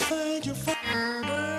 find you. for.